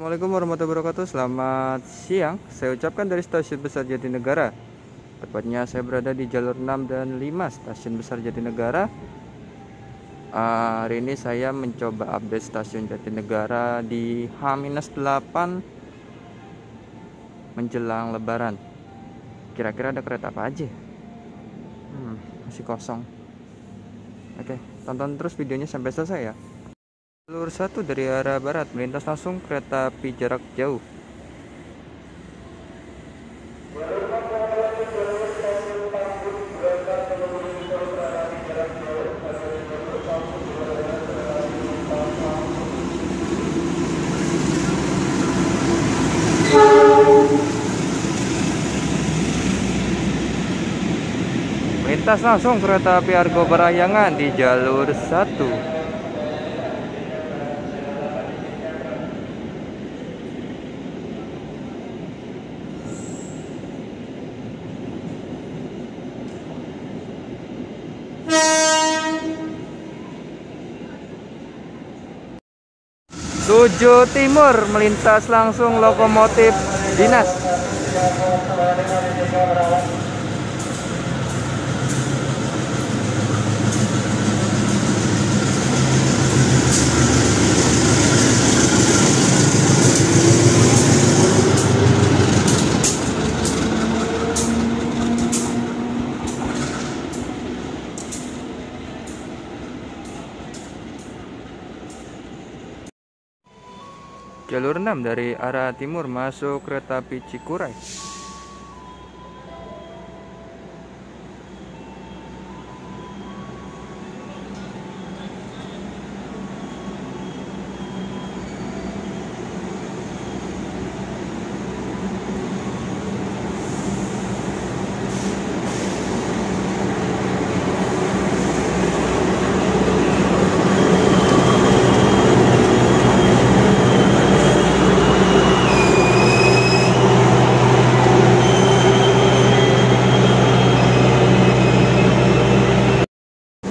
Assalamualaikum warahmatullahi wabarakatuh. Selamat siang. Saya ucapkan dari stasiun besar Jatinegara. Tepatnya saya berada di jalur 6 dan 5 Stasiun besar Jatinegara. Uh, Hari ini saya mencoba update stasiun Jatinegara Di H-8 Menjelang lebaran. Kira-kira ada kereta apa aja? Hmm, Masih kosong. Oke tonton terus videonya sampai selesai ya Jalur satu dari arah barat melintas langsung kereta api jarak jauh. Melintas langsung kereta api Argo Parahyangan di jalur satu. Tujuh Timur melintas langsung lokomotif dinas. Jalur 6 dari arah timur masuk kereta api Cikuray.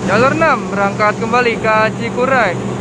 Jalur 6 berangkat kembali ke Cikuray.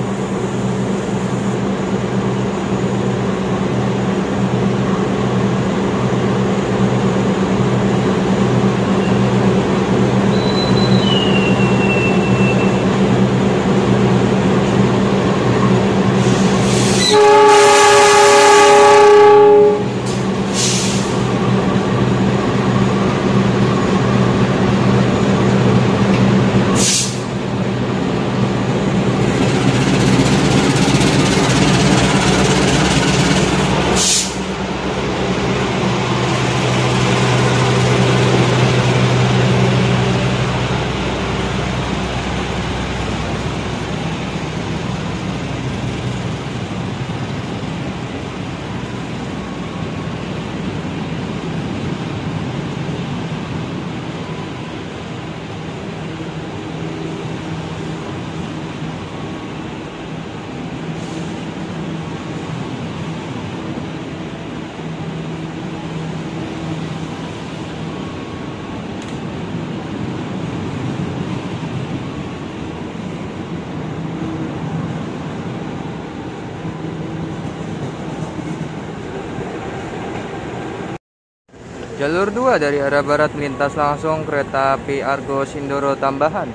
Jalur 2 dari arah barat melintas langsung kereta api Argo Sindoro tambahan.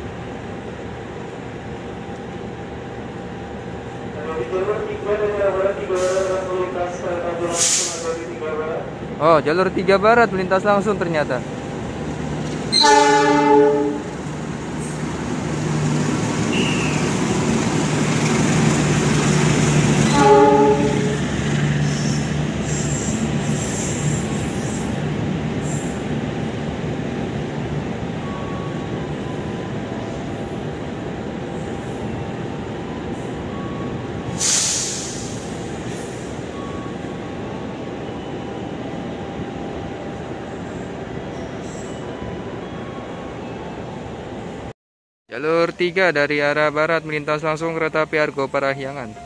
Oh, jalur 3 barat melintas langsung ternyata. Jalur 3 dari arah barat melintas langsung kereta api Argo Parahyangan.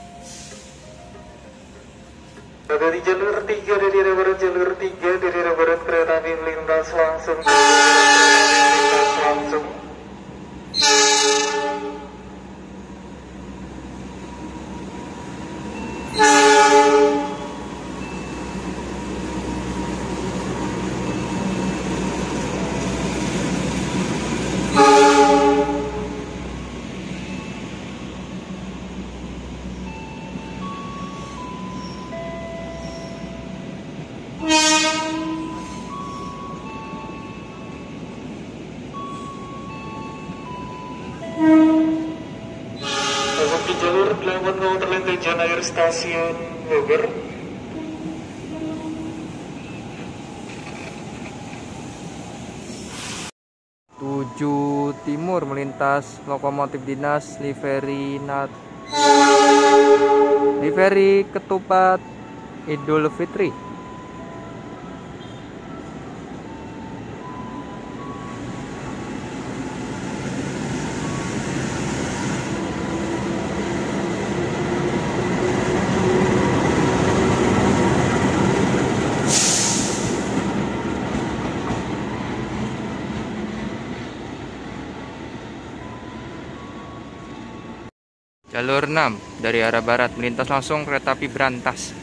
Dari jalur 3 dari arah barat jalur 3 dari arah barat kereta api melintas langsung melintas langsung. Jalur 8 mau terlintas Tujuan akhir stasiun Bogor. 7 Timur melintas lokomotif dinas livery nat livery ketupat Idul Fitri Jalur 6 dari arah barat melintas langsung kereta api berantas.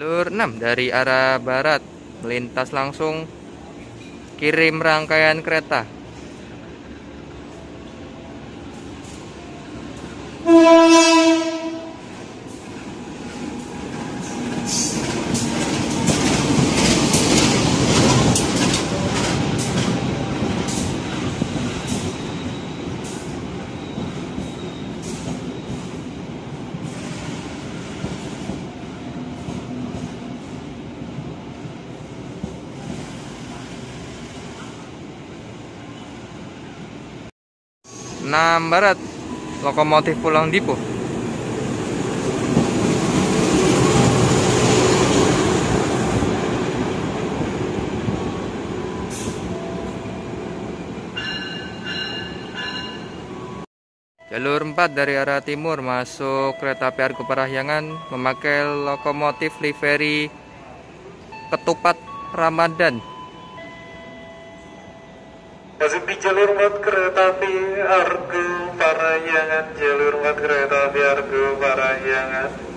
Jalur 6 dari arah barat melintas langsung kirim rangkaian kereta. Enam barat lokomotif pulang Dipo. Jalur 4 dari arah timur masuk kereta api Argo Parahyangan memakai lokomotif livery Ketupat Ramadan Masuk di jalur 4 kereta api Argo Parahyangan. Jalur 4 kereta api Argo Parahyangan.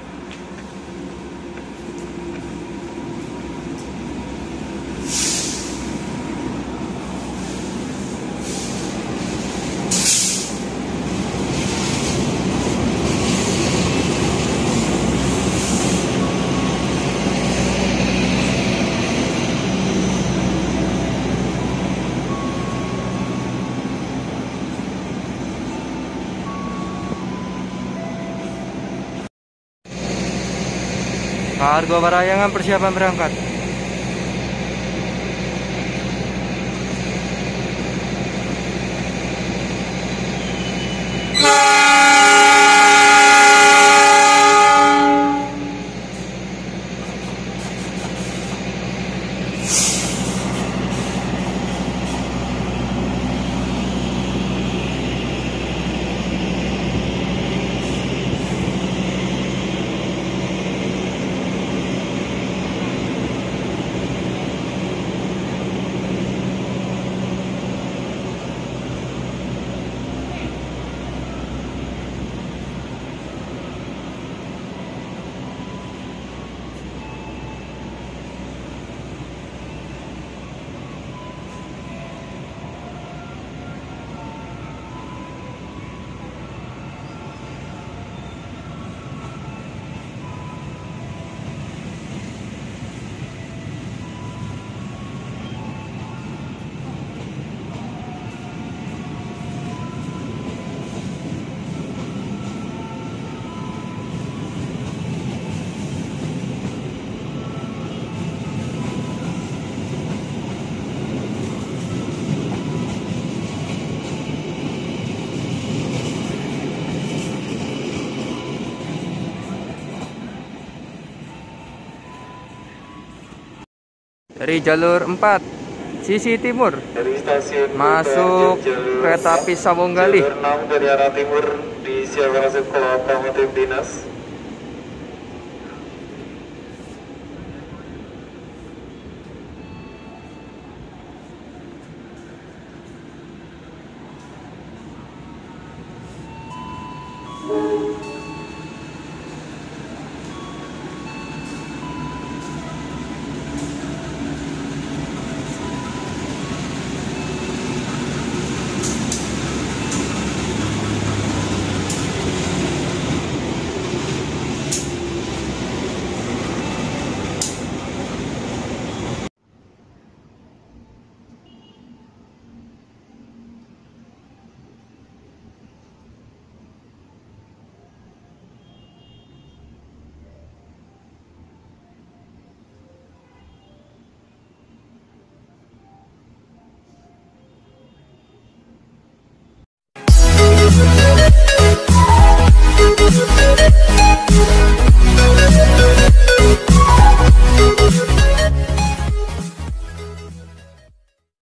Argo Parahyangan persiapan berangkat. Dari jalur 4 sisi timur. Dari stasiun masuk jalur kereta api Sawunggali jalur 6 dari arah timur disiapkan masuk ke lokomotif dinas